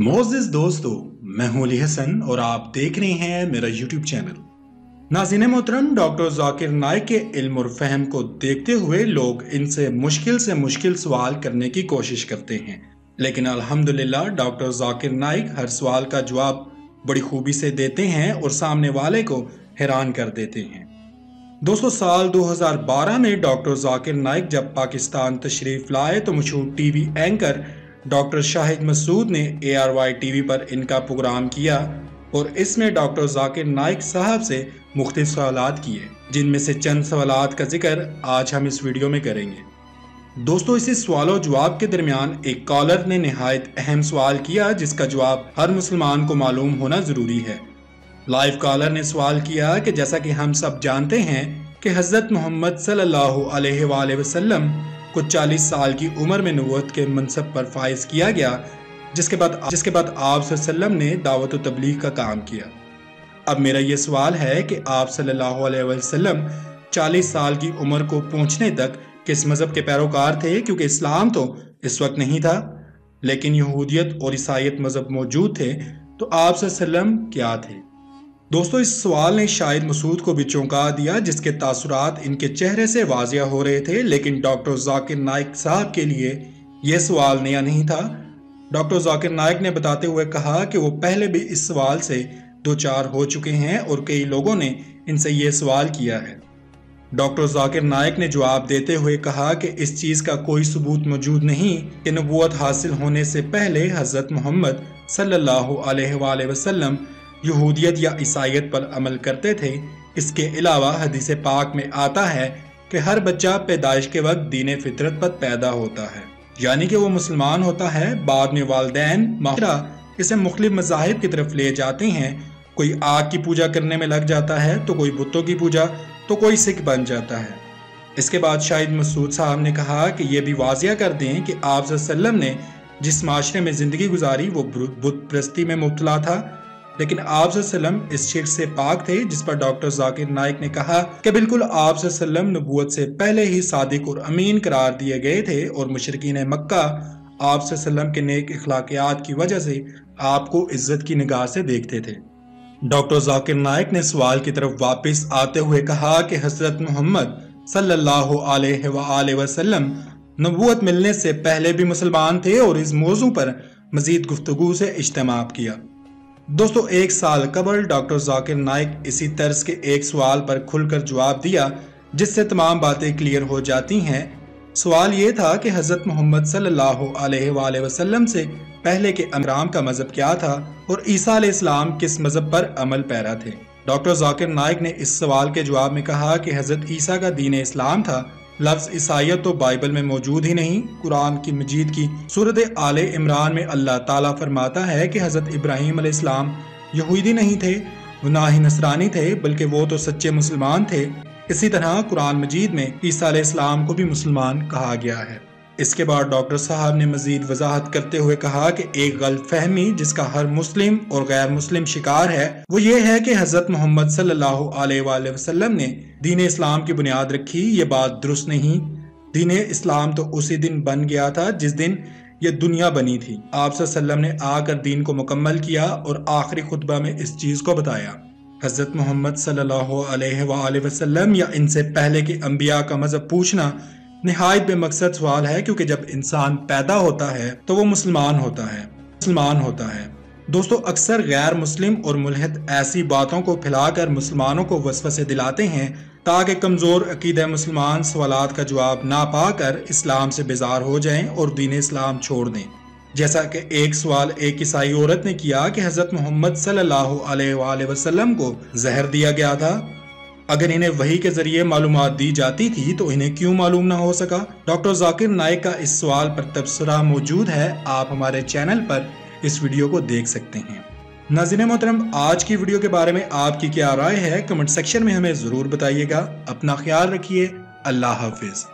Moses दोस्तों, मैं हूँ अली हसन और आप देख रहे हैं मेरा यूट्यूब चैनल। नाजिन मोहतरम, डॉक्टर जाकिर नाइक के इल्म और फहम को देखते हुए लोग इनसे मुश्किल से मुश्किल सवाल करने की कोशिश करते हैं। लेकिन अल्हम्दुलिल्लाह, डॉक्टर जाकिर नाइक हर सवाल का जवाब बड़ी खूबी से देते हैं और सामने वाले को हैरान कर देते हैं। दोस्तों, साल 2012 में डॉक्टर जाकिर नाइक जब पाकिस्तान तशरीफ़ लाए तो मशहूर TV anchor doctor Shahid Masood ने A R Y T V पर इनका प्रोग्राम किया और इसमें डॉक्टर जाकिर नाइक साहब से मुख्त सवाल किए, जिनमें से चंद सवाल का ज़िक्र आज हम इस वीडियो में करेंगे। दोस्तों, इसी सवाल जवाब के दरमियान एक कॉलर ने नहायत अहम सवाल किया, जिसका जवाब हर मुसलमान को मालूम होना ज़रूरी है। लाइव कॉलर ने सवाल किया कि जैसा कि हम सब जानते हैं कि हज़रत मोहम्मद सल्लल्लाहु अलैहि को 40 साल की उम्र में नबूत के मनसब पर फायज किया गया, जिसके बाद जिसके बाद आप ने दावत तबलीग का काम किया। अब मेरा ये सवाल है कि आप सल्लल्लाहु अलैहि वसल्लम 40 साल की उम्र को पहुँचने तक किस मज़हब के पैरोकार थे? क्योंकि इस्लाम तो इस वक्त नहीं था, लेकिन यहूदियत और ईसाइत मज़हब मौजूद थे तो आप क्या थे? दोस्तों, इस सवाल ने शायद मसूद को भी चौंका दिया, जिसके तासुरात इनके चेहरे से वाजिया हो रहे थे, लेकिन डॉक्टर जाकिर नाइक साहब के लिए यह सवाल नया नहीं था। डॉक्टर जाकिर नाइक ने बताते हुए कहा कि वो पहले भी इस सवाल से दो चार हो चुके हैं और कई लोगों ने इनसे ये सवाल किया है। डॉक्टर जाकिर नाइक ने जवाब देते हुए कहा कि इस चीज़ का कोई सबूत मौजूद नहीं कि नबूत हासिल होने से पहले हज़रत मोहम्मद सल्लल्लाहु अलैहि वसल्लम यहूदियत या ईसाइत पर अमल करते थे। इसके अलावा हदीस पाक में आता है कि हर बच्चा पैदाइश के वक्त दीन फितरत पर पैदा होता है। यानी कि वो मुसलमान होता है, बाद में वालदेन माशरा इसे मुख्तलिफ़ मजाहब की तरफ़ ले जाते हैं। कोई आग की पूजा करने में लग जाता है तो कोई बुतों की पूजा तो कोई सिख बन जाता है। इसके बाद शाहिद मसूद साहब ने कहा कि यह भी वाजिया कर दें कि आप ने जिस माशरे में ज़िंदगी गुजारी, वो बुत प्रस्ती में मुबतला था। लेकिन आप इस शिर से पाक थे, जिस पर डॉक्टर जाकिर नाइक ने कहा कि बिल्कुल आप नबूत से पहले ही सादिक और अमीन करार दिए गए थे और मुशरकिन मक्का आप के नेक अखलाकियात की वजह से आपको इज़्ज़त की निगाह से देखते थे। डॉक्टर जाकिर नाइक ने सवाल की तरफ़ वापस आते हुए कहा कि हज़रत मोहम्मद सल्लल्लाहु अलैहि वसल्लम नबूत मिलने से पहले भी मुसलमान थे और इस मौजू पर मजीद गुफ्तु से इज्तम किया। दोस्तों, एक साल कबल डॉक्टर जाकिर नाइक इसी तर्ज के एक सवाल पर खुलकर जवाब दिया, जिससे तमाम बातें क्लियर हो जाती हैं। सवाल ये था कि हज़रत मोहम्मद वसल्लम से पहले के अमराम का मज़हब क्या था और ईसा इस्लाम किस मज़हब पर अमल पैरा थे? डॉक्टर जाकिर नाइक ने इस सवाल के जवाब में कहा कि हज़रत ईसा का दीन इस्लाम था लफ्ज़ ईसाइत तो बाइबल में मौजूद ही नहीं, कुरान की मजीद की। सूरत आल इमरान में अल्लाह ताला फरमाता है कि हज़रत इब्राहिम इस्लाम यहूदी नहीं थे ना ही नसरानी थे, बल्कि वो तो सच्चे मुसलमान थे। इसी तरह कुरान मजीद में ईसा इस्लाम को भी मुसलमान कहा गया है। इसके बाद डॉक्टर साहब ने मजीद वजाहत करते हुए कहा कि एक गलत फहमी, जिसका हर मुस्लिम और गैर मुस्लिम शिकार है, वो ये है कि हज़रत मोहम्मद सल्लल्लाहु अलैहि वसल्लम ने दीन इस्लाम की बुनियाद रखी। ये बात दुरुस्त नहीं। दीन इस्लाम तो उसी दिन बन गया था जिस दिन ये दुनिया बनी थी। आप ने आकर दीन को मुकम्मल किया और आखिरी खुतबा में इस चीज़ को बताया। हज़रत मोहम्मद सल्लल्लाहु अलैहि वसल्लम या इनसे पहले के अम्बिया का मज़हब पूछना नहायत बेमकसद सवाल है, क्योंकि जब इंसान पैदा होता है तो वो मुसलमान होता है। मुसलमान होता है। दोस्तों, अक्सर गैर मुस्लिम और मुलहद ऐसी बातों को फैलाकर मुसलमानों को वसवसे दिलाते हैं, ताकि कमज़ोर अकीद मुसलमान सवाल का जवाब ना पाकर इस्लाम से बेजार हो जाएँ और दीन इस्लाम छोड़ दें। जैसा कि एक सवाल एक ईसाई औरत ने किया कि हज़रत मोहम्मद सल्लल्लाहु अलैहि वसल्लम को जहर दिया गया था। अगर इन्हें वही के ज़रिए मालूम दी जाती थी तो इन्हें क्यों मालूम ना हो सका? डॉक्टर जाकिर नायक का इस सवाल पर तबसरा मौजूद है। आप हमारे चैनल पर इस वीडियो को देख सकते हैं। नाजिन मोहतरम, आज की वीडियो के बारे में आपकी क्या राय है? कमेंट सेक्शन में हमें ज़रूर बताइएगा। अपना ख्याल रखिए। अल्लाह हाफिज़।